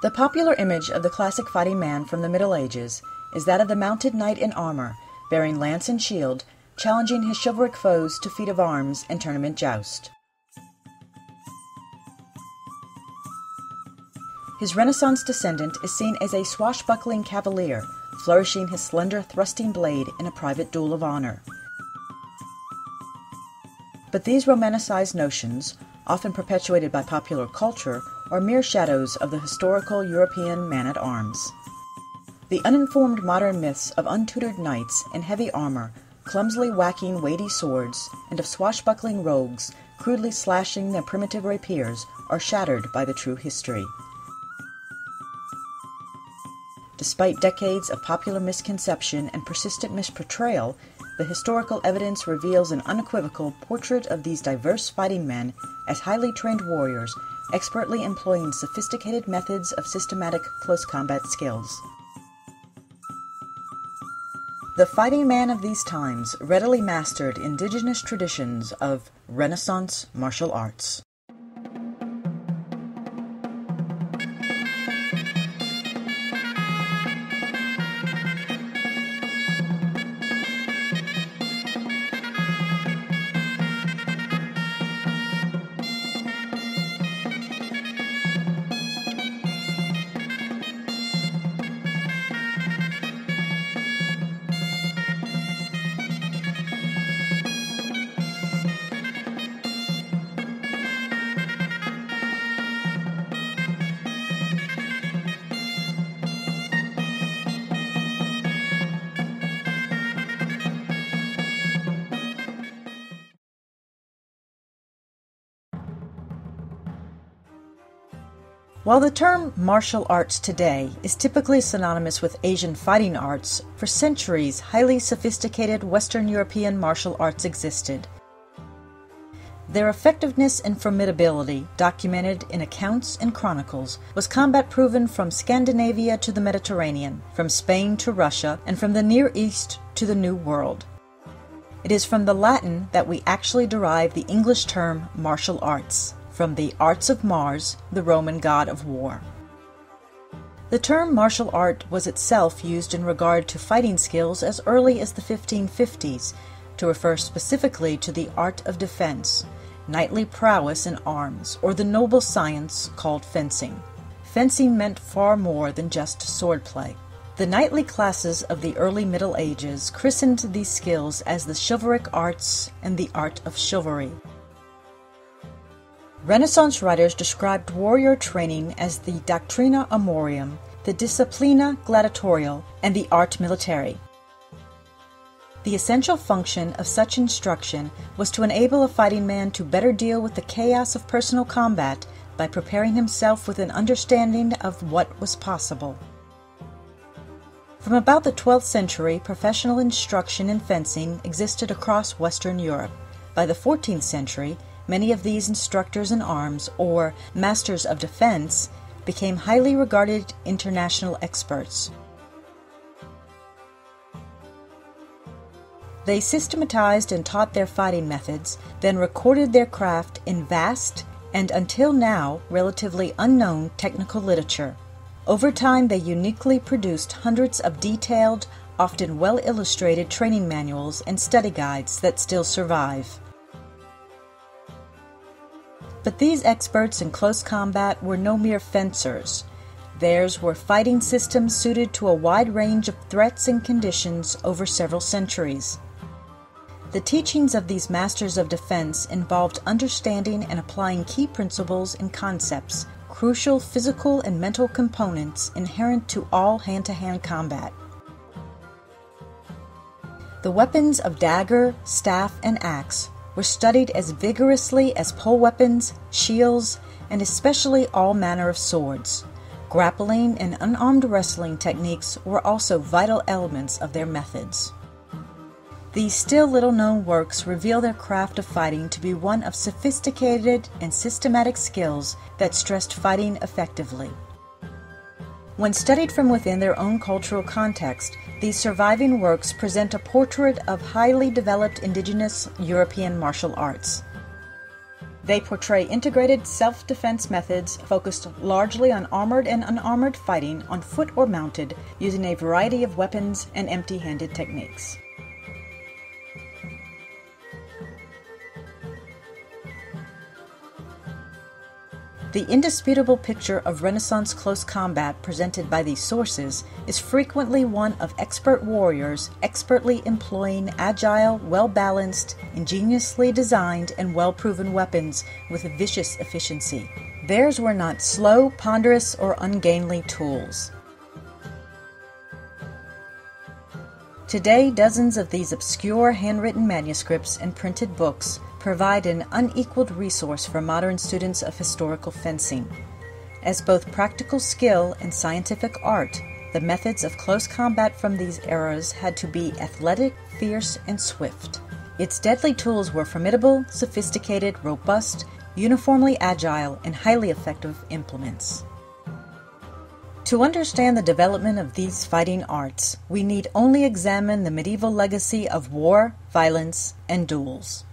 The popular image of the classic fighting man from the Middle Ages is that of the mounted knight in armor, bearing lance and shield, challenging his chivalric foes to feat of arms and tournament joust. His Renaissance descendant is seen as a swashbuckling cavalier, flourishing his slender thrusting blade in a private duel of honor. But these romanticized notions, often perpetuated by popular culture, are mere shadows of the historical European man at arms. The uninformed modern myths of untutored knights in heavy armor, clumsily whacking weighty swords, and of swashbuckling rogues crudely slashing their primitive rapiers are shattered by the true history. Despite decades of popular misconception and persistent misportrayal, the historical evidence reveals an unequivocal portrait of these diverse fighting men as highly trained warriors, expertly employing sophisticated methods of systematic close combat skills. The fighting man of these times readily mastered indigenous traditions of Renaissance martial arts. While the term martial arts today is typically synonymous with Asian fighting arts, for centuries highly sophisticated Western European martial arts existed. Their effectiveness and formidability, documented in accounts and chronicles, was combat proven from Scandinavia to the Mediterranean, from Spain to Russia, and from the Near East to the New World. It is from the Latin that we actually derive the English term martial arts from the arts of Mars, the Roman god of war. The term martial art was itself used in regard to fighting skills as early as the 1550s to refer specifically to the art of defense, knightly prowess in arms, or the noble science called fencing. Fencing meant far more than just swordplay. The knightly classes of the early Middle Ages christened these skills as the chivalric arts and the art of chivalry. Renaissance writers described warrior training as the doctrina armorium, the disciplina gladiatorial, and the art militari. The essential function of such instruction was to enable a fighting man to better deal with the chaos of personal combat by preparing himself with an understanding of what was possible. From about the 12th century, professional instruction in fencing existed across Western Europe. By the 14th century, Many of these instructors in arms, or masters of defense, became highly regarded international experts. They systematized and taught their fighting methods, then recorded their craft in vast and until now relatively unknown technical literature. Over time, they uniquely produced hundreds of detailed, often well illustrated training manuals and study guides that still survive. But these experts in close combat were no mere fencers. Theirs were fighting systems suited to a wide range of threats and conditions over several centuries. The teachings of these masters of defense involved understanding and applying key principles and concepts, crucial physical and mental components inherent to all hand to hand combat. The weapons of dagger, staff, and axe were studied as vigorously as pole weapons, shields, and especially all manner of swords. Grappling and unarmed wrestling techniques were also vital elements of their methods. These still little known works reveal their craft of fighting to be one of sophisticated and systematic skills that stressed fighting effectively. When studied from within their own cultural context, these surviving works present a portrait of highly developed indigenous European martial arts. They portray integrated self defense methods focused largely on armored and unarmored fighting on foot or mounted, using a variety of weapons and empty handed techniques. The indisputable picture of Renaissance close combat presented by these sources is frequently one of expert warriors expertly employing agile, well balanced, ingeniously designed, and well proven weapons with vicious efficiency. Theirs were not slow, ponderous, or ungainly tools. Today, dozens of these obscure handwritten manuscripts and printed books provide an unequaled resource for modern students of historical fencing. As both practical skill and scientific art, the methods of close combat from these eras had to be athletic, fierce, and swift. Its deadly tools were formidable, sophisticated, robust, uniformly agile, and highly effective implements. To understand the development of these fighting arts, we need only examine the medieval legacy of war, violence, and duels.